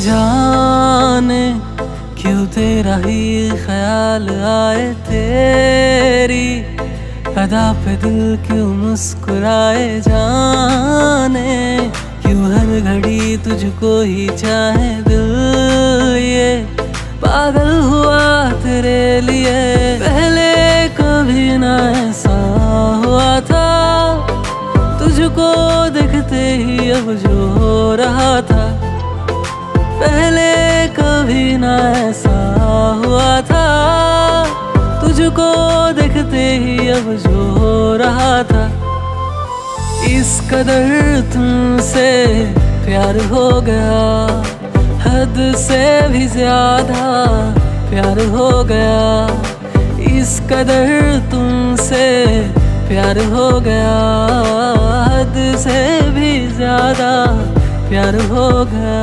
जाने क्यों तेरा ही ख्याल आए तेरी? अदा पे दिल क्यों मुस्कुराए जाने? क्यों हर घड़ी तुझको ही चाहे दिल ये? पागल हुआ तेरे लिए, पहले कभी ना ऐसा हुआ था। तुझको देखते ही अब जो हो रहा था पहले कभी ना ऐसा हुआ था। तुझको देखते ही अब जो हो रहा था। इस कदर तुमसे प्यार हो गया। हद से भी ज़्यादा प्यार हो गया। इस कदर तुमसे प्यार हो गया। हद से भी ज़्यादा प्यार हो गया।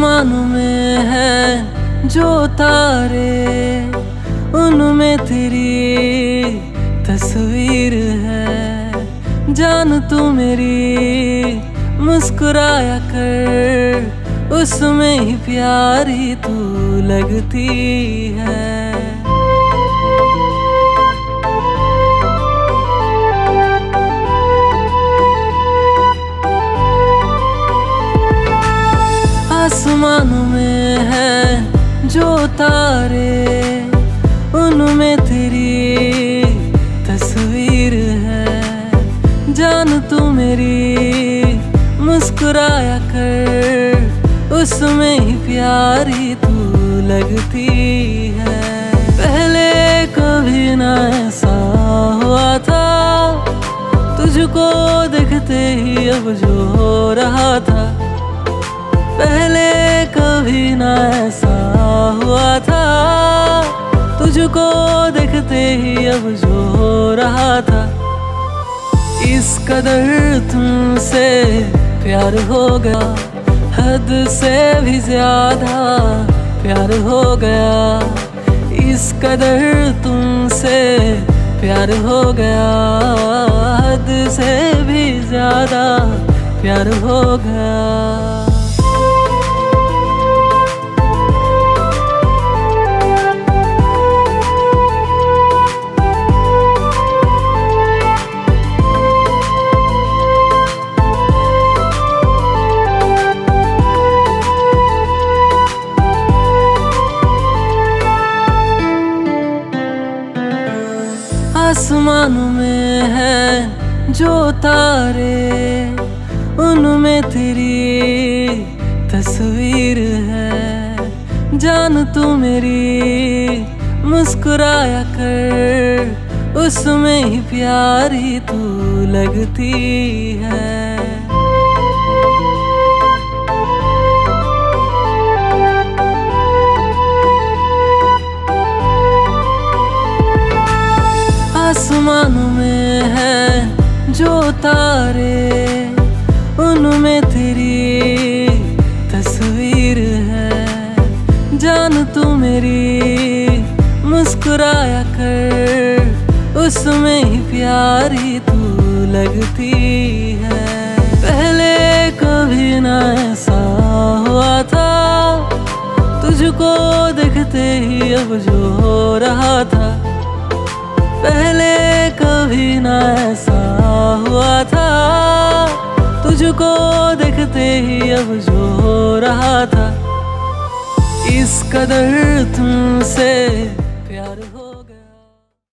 आसमान में है जो तारे, उनमें तेरी तस्वीर है। जान तू मेरी, मुस्कुराया कर, उसमें ही प्यारी तू लगती है। है जो तारे उनमें तेरी तस्वीर है। जान तू मेरी, मुस्कुराया कर, उसमें ही प्यारी तू लगती है। पहले कभी ना ऐसा हुआ था, तुझको देखते ही अब जो हो रहा था। पहले कभी ना ऐसा हुआ था, तुझको देखते ही अब जो हो रहा था। इस कदर तुमसे प्यार हो गया, हद से भी ज़्यादा प्यार हो गया। इस कदर तुमसे प्यार हो गया, हद से भी ज़्यादा प्यार हो गया। आसमान में है जो तारे, उनमें तेरी तस्वीर है। जान तू मेरी, मुस्कुराया कर, उसमें ही प्यारी तू लगती है। आसमान में है जो तारे, उनमें तेरी तस्वीर है। जान तू मेरी, मुस्कुराया कर, उसमें ही प्यारी तू लगती है। पहले कभी ना ऐसा हुआ था, तुझको देखते ही अब जो हो रहा था। पहले कभी ना ऐसा हुआ था। तुझको देखते ही अब जो हो रहा था। इस कदर तुमसे प्यार हो